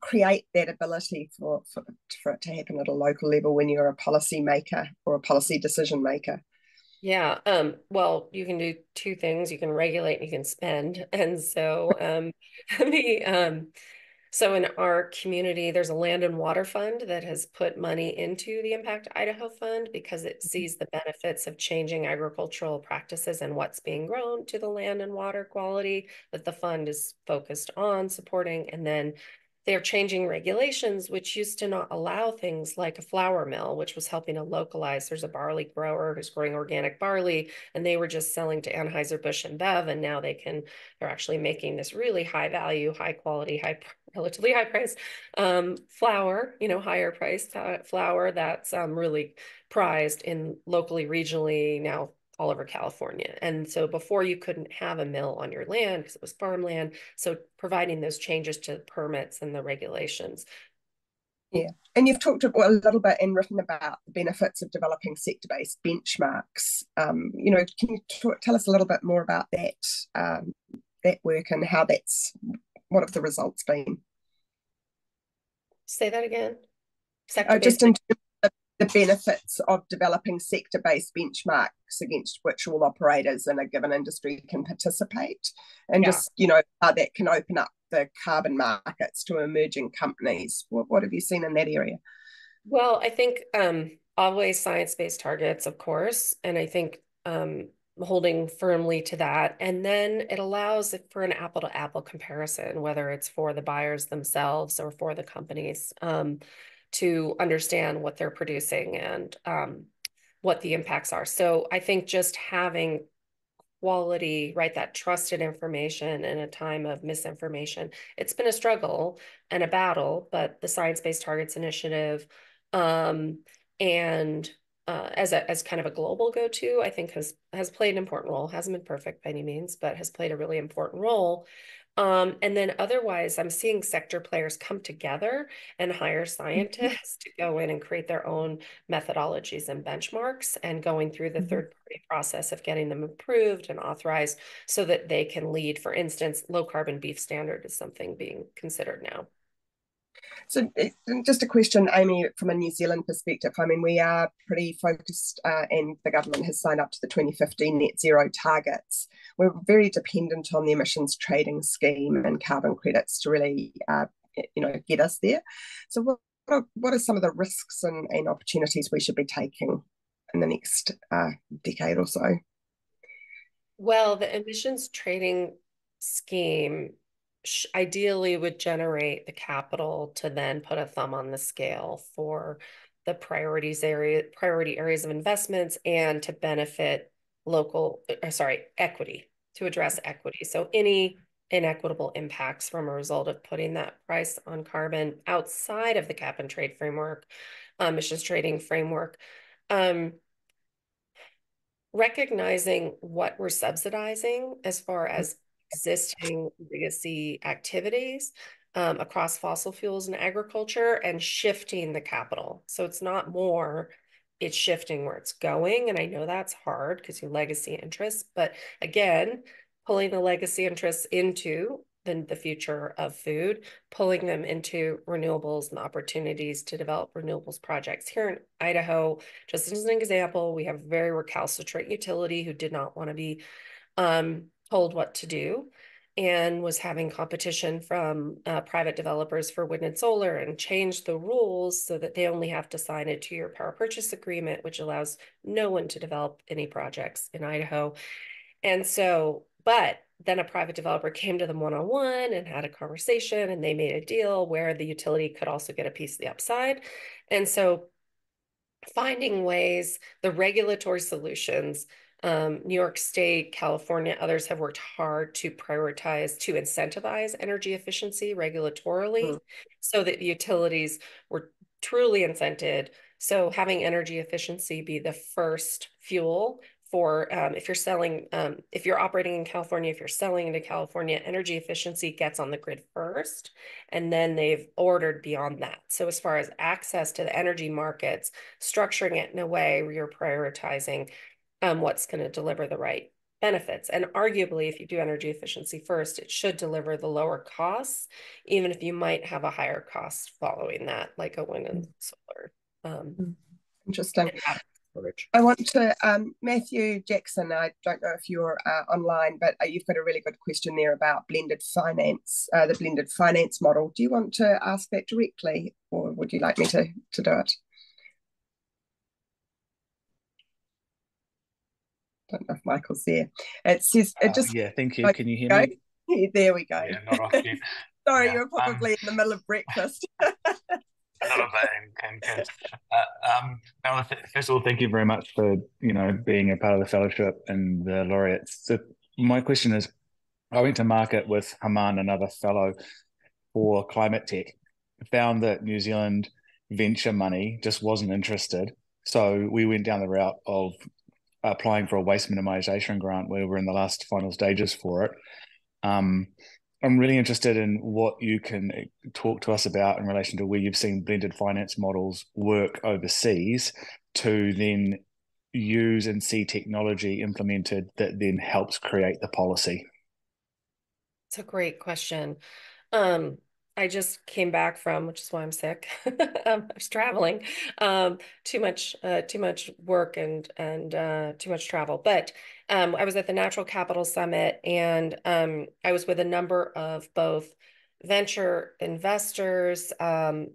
create that ability for, for, for it to happen at a local level when you're a policy maker or a policy decision maker? Yeah. Um, well, you can do two things. You can regulate and you can spend. And so um, the um, so in our community, there's a land and water fund that has put money into the Impact Idaho Fund because it mm-hmm. sees the benefits of changing agricultural practices and what's being grown to the land and water quality that the fund is focused on supporting. And then they're changing regulations, which used to not allow things like a flour mill, which was helping to localize. There's a barley grower who's growing organic barley, and they were just selling to Anheuser-Busch InBev, and now they can, they're actually making this really high value, high quality, high, relatively high price um, flour, you know, higher priced flour that's um, really prized in locally, regionally, now all over California. And so before you couldn't have a mill on your land because it was farmland. So providing those changes to permits and the regulations. Yeah, and you've talked a little bit and written about the benefits of developing sector-based benchmarks. Um, you know, can you tell us a little bit more about that um, that work and how that's what have the results been? Say that again. Uh, just in terms the benefits of developing sector-based benchmarks against which all operators in a given industry can participate and yeah. just you know how that can open up the carbon markets to emerging companies what, what have you seen in that area well i think um, always science-based targets of course and i think um, holding firmly to that. And then it allows for an apple to apple comparison, whether it's for the buyers themselves or for the companies. Um, to understand what they're producing and um, what the impacts are. So I think just having quality, right, that trusted information in a time of misinformation, it's been a struggle and a battle, but the Science Based Targets Initiative um, and uh, as a as kind of a global go-to, I think has has played an important role. Hasn't been perfect by any means, but has played a really important role um, and then otherwise, I'm seeing sector players come together and hire mm-hmm. scientists to go in and create their own methodologies and benchmarks and going through the mm-hmm. third party process of getting them approved and authorized so that they can lead. For instance, low carbon beef standard is something being considered now. So, just a question, Aimée, from a New Zealand perspective. I mean, we are pretty focused, uh, and the government has signed up to the 2015 net zero targets. We're very dependent on the emissions trading scheme and carbon credits to really, uh, you know, get us there. So, what are, what are some of the risks and, and opportunities we should be taking in the next uh, decade or so? Well, the emissions trading scheme ideally would generate the capital to then put a thumb on the scale for the priorities area priority areas of investments and to benefit local uh, sorry equity to address equity. So any inequitable impacts from a result of putting that price on carbon outside of the cap and trade framework emissions trading framework um, recognizing what we're subsidizing as far as existing legacy activities um, across fossil fuels and agriculture and shifting the capital. So it's not more, it's shifting where it's going. And I know that's hard because you legacy interests, but again, pulling the legacy interests into the, the future of food, pulling them into renewables and opportunities to develop renewables projects. Here in Idaho, just as an example, we have a very recalcitrant utility who did not want to be um, told what to do and was having competition from uh, private developers for wind and solar and changed the rules so that they only have to sign a two-year power purchase agreement, which allows no one to develop any projects in Idaho. And so, but then a private developer came to them one-on-one and had a conversation and they made a deal where the utility could also get a piece of the upside. And so finding ways, the regulatory solutions um, New York State, California, others have worked hard to prioritize, to incentivize energy efficiency regulatorily mm. so that the utilities were truly incented. So having energy efficiency be the first fuel for um, if you're selling, um, if you're operating in California, if you're selling into California, energy efficiency gets on the grid first, and then they've ordered beyond that. So as far as access to the energy markets, structuring it in a way where you're prioritizing um, what's going to deliver the right benefits. And arguably, if you do energy efficiency first, it should deliver the lower costs, even if you might have a higher cost following that, like a wind and solar. Um, mm, Interesting. I want to, um, Matthew Jackson, I don't know if you're uh, online, but uh, you've got a really good question there about blended finance, uh, the blended finance model. Do you want to ask that directly or would you like me to, to do it? Don't know if Michael's there. It says it uh, just. Uh, yeah, thank you. Can you hear go. me? there we go. Yeah, not off yet. Sorry, yeah, you're probably um, in the middle of breakfast. not a bad uh, um, no, first of all, thank you very much for you know being a part of the fellowship and the laureates. So my question is, I went to market with Haman, another fellow, for climate tech. Found that New Zealand venture money just wasn't interested, so we went down the route of applying for a waste minimization grant where we're in the last final stages for it. Um, I'm really interested in what you can talk to us about in relation to where you've seen blended finance models work overseas to then use and see technology implemented that then helps create the policy. It's a great question. Um, I just came back from, which is why I'm sick. um, I was traveling, um, too much, uh, too much work and and uh, too much travel. But um, I was at the Natural Capital Summit, and um, I was with a number of both venture investors um,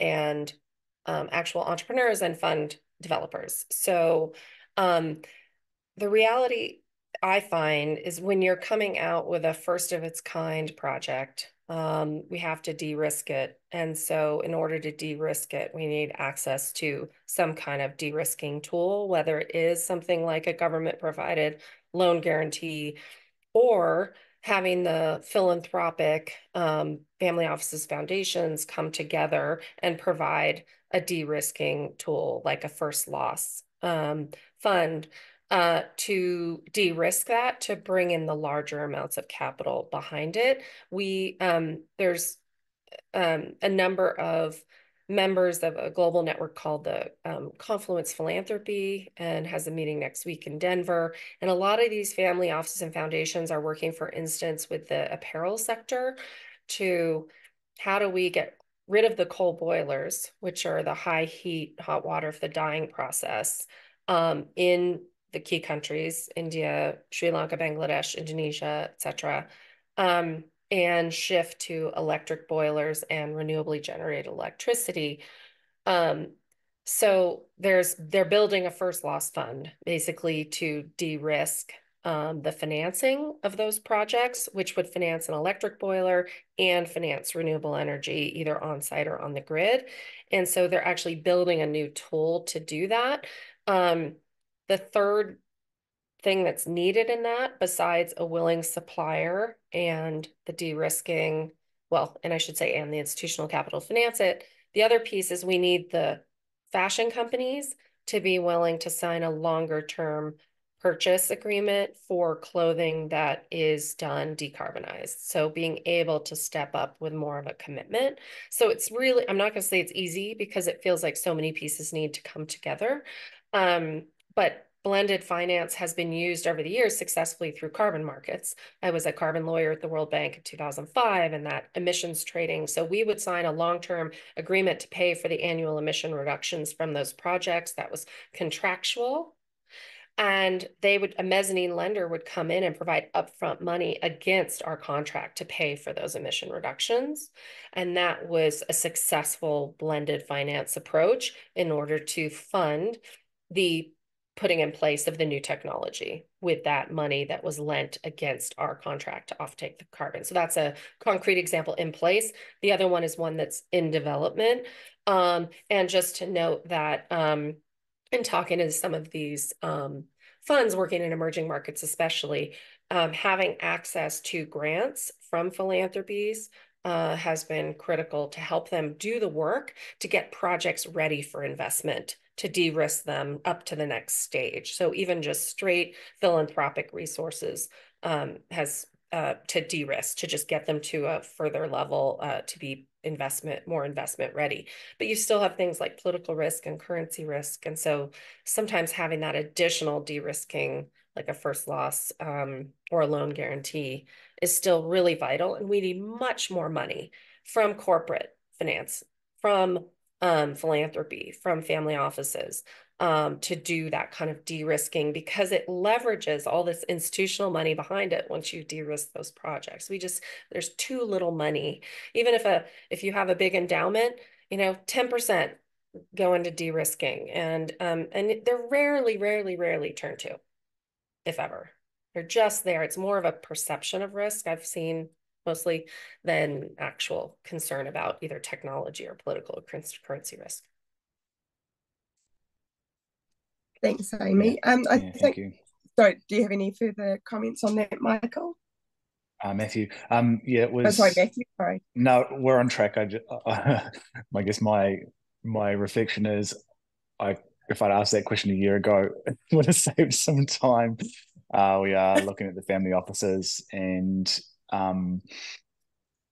and um, actual entrepreneurs and fund developers. So the reality I find is when you're coming out with a first of its kind project um, we have to de-risk it. And so in order to de-risk it, we need access to some kind of de-risking tool, whether it is something like a government provided loan guarantee or having the philanthropic um, family offices foundations come together and provide a de-risking tool like a first loss um, fund uh, to de-risk that to bring in the larger amounts of capital behind it. We um, there's um, a number of members of a global network called the um, Confluence Philanthropy and has a meeting next week in Denver. And a lot of these family offices and foundations are working, for instance, with the apparel sector to how do we get rid of the coal boilers, which are the high heat, hot water for the dyeing process um, in the key countries, India, Sri Lanka, Bangladesh, Indonesia, etc., um, and shift to electric boilers and renewably generated electricity. Um, so there's they're building a first loss fund basically to de-risk um, the financing of those projects, which would finance an electric boiler and finance renewable energy either on site or on the grid. And so they're actually building a new tool to do that. Um, the third thing that's needed in that, besides a willing supplier and the de-risking, well, and I should say, and the institutional capital finance it, the other piece is we need the fashion companies to be willing to sign a longer term purchase agreement for clothing that is done decarbonized. So being able to step up with more of a commitment. So it's really, I'm not going to say it's easy because it feels like so many pieces need to come together. Um, but blended finance has been used over the years successfully through carbon markets. I was a carbon lawyer at the World Bank in 2005 and that emissions trading. So we would sign a long-term agreement to pay for the annual emission reductions from those projects. That was contractual and they would a mezzanine lender would come in and provide upfront money against our contract to pay for those emission reductions and that was a successful blended finance approach in order to fund the putting in place of the new technology with that money that was lent against our contract to offtake the carbon. So that's a concrete example in place. The other one is one that's in development. Um, and just to note that um, and talking to some of these um, funds working in emerging markets, especially um, having access to grants from philanthropies uh, has been critical to help them do the work to get projects ready for investment to de-risk them up to the next stage. So even just straight philanthropic resources um, has uh, to de-risk to just get them to a further level uh, to be investment, more investment ready. But you still have things like political risk and currency risk. And so sometimes having that additional de-risking, like a first loss um, or a loan guarantee, is still really vital. And we need much more money from corporate finance, from um, philanthropy, from family offices, um, to do that kind of de-risking because it leverages all this institutional money behind it once you de-risk those projects. We just there's too little money. Even if a if you have a big endowment, you know, 10% go into de-risking and um and they're rarely, rarely, rarely turned to, if ever. They're just there. It's more of a perception of risk I've seen mostly than actual concern about either technology or political or currency risk. Thanks, Aimée. Um, I Yeah, think, thank you. sorry, do you have any further comments on that, Michael? Uh, Matthew. Um, yeah, it Oh, was. sorry, Matthew, sorry. No, we're on track. I, just, I guess my my reflection is, I if I'd asked that question a year ago, it would have saved some time. Uh, we are looking at the family offices, and um,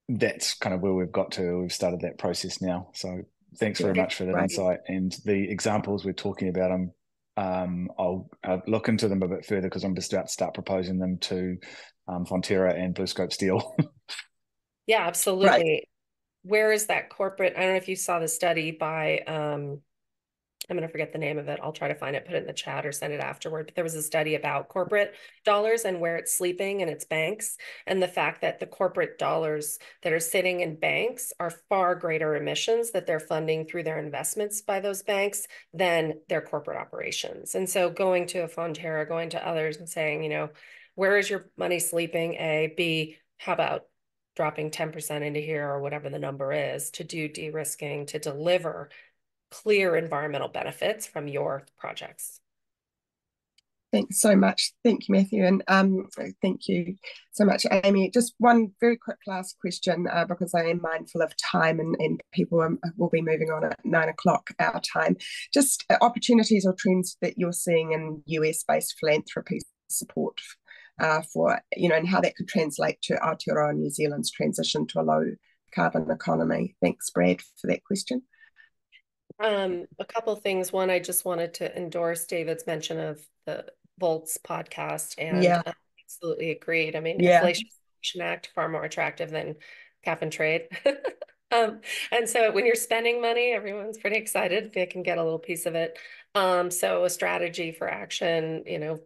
that's kind of where we've got to. We've started that process now. So thanks very much for that right. insight and the examples we're talking about. them. um, I'll, I'll look into them a bit further because I'm just about to start proposing them to um, Fonterra and BlueScope Steel. Yeah, absolutely. Where is that corporate? I don't know if you saw the study by um I'm going to forget the name of it. I'll try to find it, put it in the chat or send it afterward. But there was a study about corporate dollars and where it's sleeping in its banks and the fact that the corporate dollars that are sitting in banks are far greater emissions that they're funding through their investments by those banks than their corporate operations. And so going to a Fonterra, going to others and saying, you know, where is your money sleeping? A, B, how about dropping 10% into here or whatever the number is to do de-risking to deliver clear environmental benefits from your projects. Thanks so much. Thank you, Matthew. And um, thank you so much, Aimée. Just one very quick last question uh, because I am mindful of time and, and people um, will be moving on at nine o'clock our time. Just uh, opportunities or trends that you're seeing in US based philanthropy support uh, for, you know, and how that could translate to Aotearoa New Zealand's transition to a low carbon economy. Thanks, Brad, for that question. Um, a couple things. One, I just wanted to endorse David's mention of the Volts podcast, and Yeah. I absolutely agreed. I mean, Yeah. Inflation Act far more attractive than cap and trade. um, and so when you're spending money, everyone's pretty excited. They can get a little piece of it. Um, so a strategy for action, you know,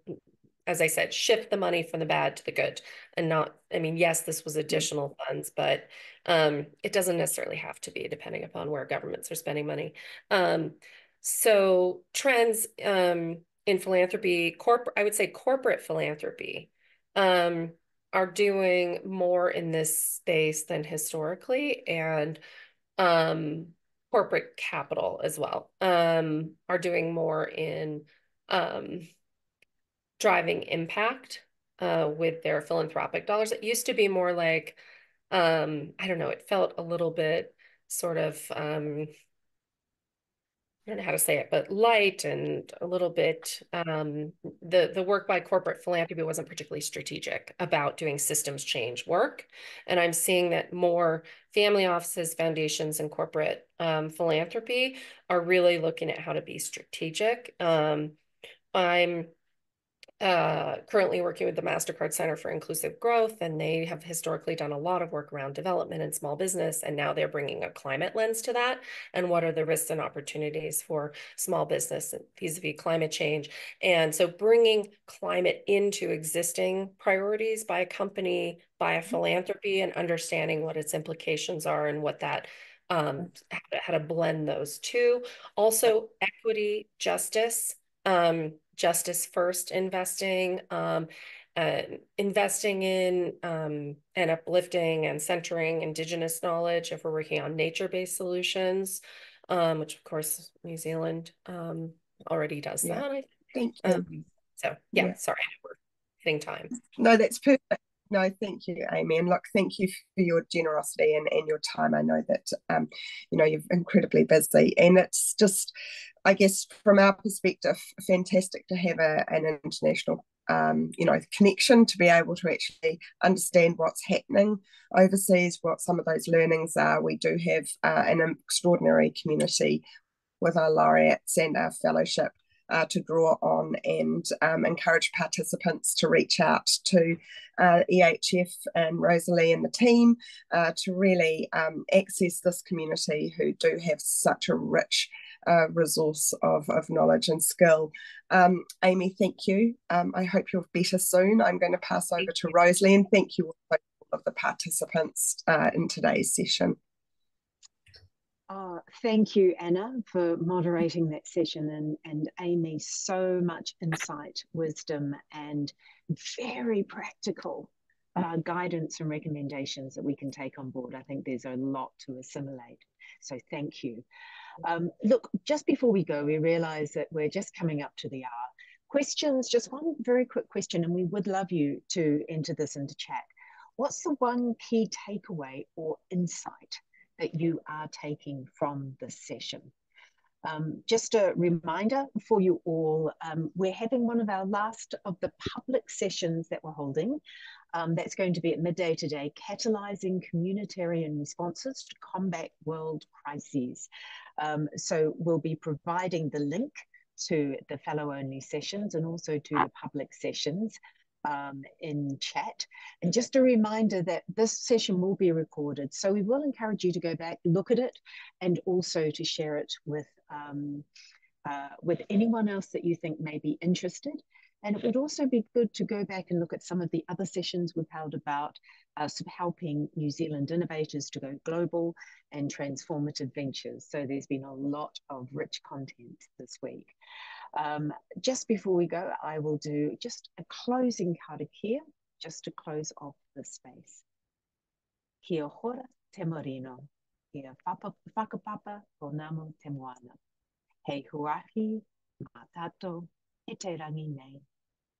as I said, shift the money from the bad to the good and not, I mean, yes, this was additional funds, but um, it doesn't necessarily have to be depending upon where governments are spending money. Um, so trends um, in philanthropy, corporate, I would say corporate philanthropy, um, are doing more in this space than historically, and um, corporate capital as well um, are doing more in um, driving impact uh, with their philanthropic dollars. It used to be more like, um, I don't know, it felt a little bit sort of um, I don't know how to say it, but light and a little bit um, the the work by corporate philanthropy wasn't particularly strategic about doing systems change work, and I'm seeing that more family offices, foundations, and corporate um, philanthropy are really looking at how to be strategic. Um, I'm uh, currently working with the MasterCard Center for Inclusive Growth, and they have historically done a lot of work around development and small business. And now they're bringing a climate lens to that. And what are the risks and opportunities for small business vis a vis climate change? And so bringing climate into existing priorities by a company, by a philanthropy, and understanding what its implications are and what that um, how to blend those two. Also, equity, justice. Um, justice first investing, um, uh, investing in um, and uplifting and centering Indigenous knowledge if we're working on nature-based solutions, um, which of course New Zealand um, already does yeah. that. Thank you. Um, so yeah, yeah, sorry, we're hitting time. No, that's perfect. No, thank you, Aimée. And look, thank you for your generosity and, and your time. I know that, um, you know, you're incredibly busy. And it's just, I guess, from our perspective, fantastic to have a, an international, um, you know, connection to be able to actually understand what's happening overseas, what some of those learnings are. We do have uh, an extraordinary community with our laureates and our fellowship uh, to draw on and um, encourage participants to reach out to uh, EHF and Rosalie and the team uh, to really um, access this community who do have such a rich uh, resource of, of knowledge and skill. Um, Aimée, thank you. Um, I hope you're better soon. I'm going to pass over to Rosalie and thank you all of the participants uh, in today's session. Oh, thank you, Anna, for moderating that session and, and Aimée, so much insight, wisdom, and very practical uh, guidance and recommendations that we can take on board. I think there's a lot to assimilate. So thank you. Um, look, just before we go, we realize that we're just coming up to the hour. Questions, just one very quick question, and we would love you to enter this into chat. What's the one key takeaway or insight that you are taking from this session. Um, just a reminder for you all, um, we're having one of our last of the public sessions that we're holding. Um, that's going to be at midday today, catalyzing communitarian responses to combat world crises. Um, so we'll be providing the link to the fellow only sessions and also to the public sessions um, in chat. And just a reminder that this session will be recorded. So we will encourage you to go back, look at it, and also to share it with, um, uh, with anyone else that you think may be interested. And it would also be good to go back and look at some of the other sessions we've held about uh, helping New Zealand innovators to go global and transformative ventures. So there's been a lot of rich content this week. Um, just before we go, I will do just a closing karakia, just to close off the space. Kia ora te marino, kia whakapapa pounamu te moana. Hei huahi, mā tātou, e te rangi nei,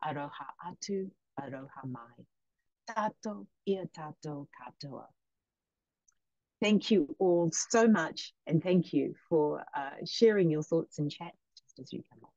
aroha atu, aroha mai. Tātou, ia tātou katoa. Thank you all so much, and thank you for uh, sharing your thoughts in chat just as you come up.